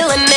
killing